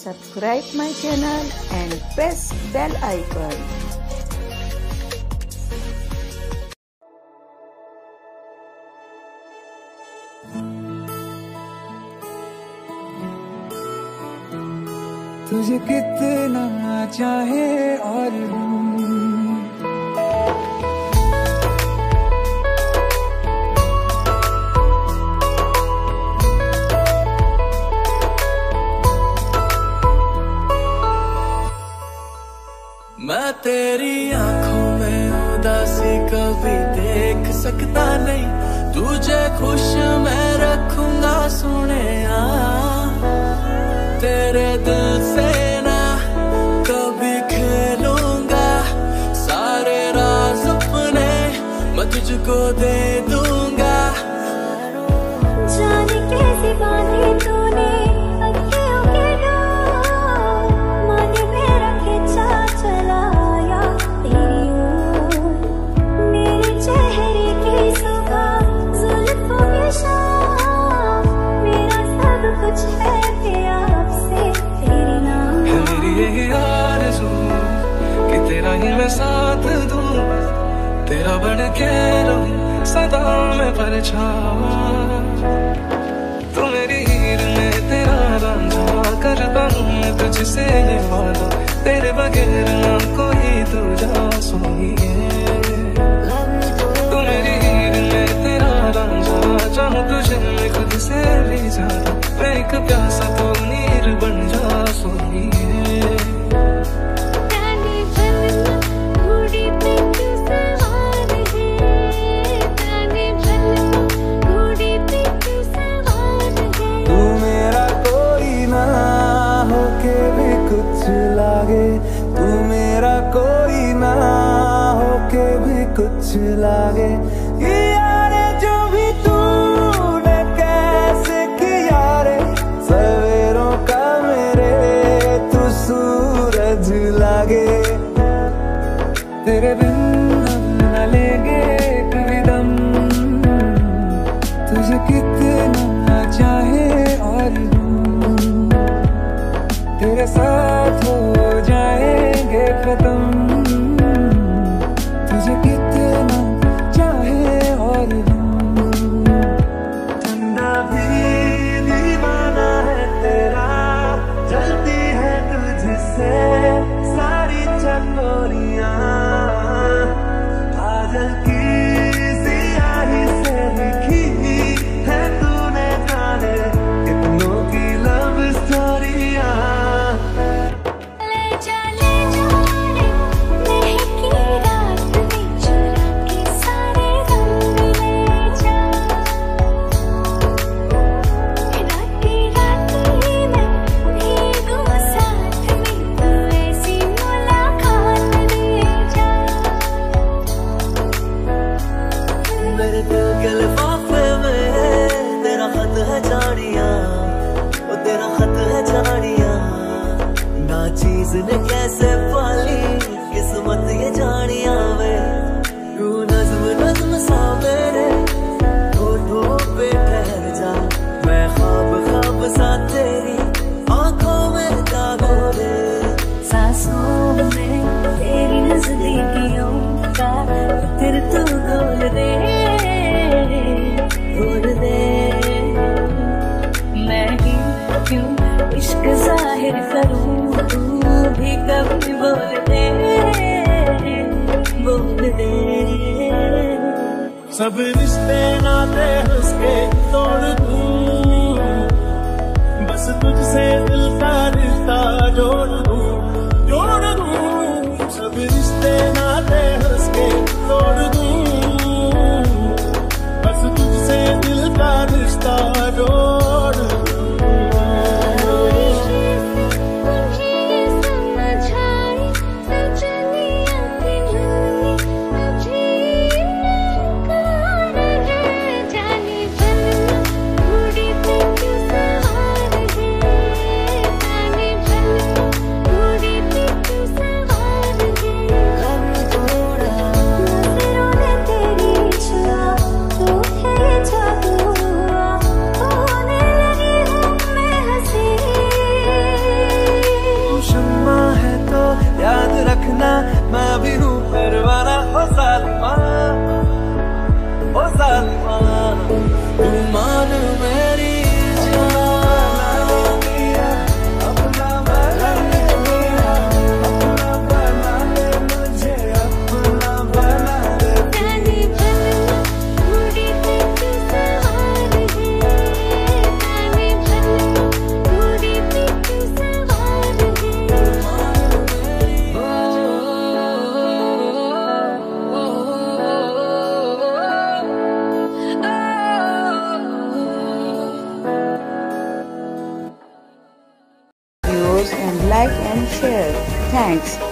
subscribe my channel and press bell icon. तुझे कितना चाहे और मैं तेरी आँखों में उदासी कभी देख सकता नहीं। तुझे खुश मैं रखूँगा सुने तेरे दिल से ना कभी खेलूँगा। सारे राज अपने, मैं तुझको दे दूँगा यही आरज़ू कि तेरा ही मैं साथ दूँ, तेरा बन के रहूँ, सदा मैं परछावा तू मेरी हीर में तेरा रांझा करता हूँ मैं तुझसे ये वादा तेरे बगैर ना कोई दूजा सोइए तू मेरी हीर में तेरा रांझा चाहूँ तुझे मैं खुद से भी मैं एक प्यासा कुछ लागे, तू मेरा कोई ना होके भी कुछ लागे। यारे जो भी कैसे सवेरों का मेरे तू सूरज लागे। ना चीज़ भी कभी बोल दे बोल दे सब रिश्ते नाते हंस तोड़ दूँ share. Thanks.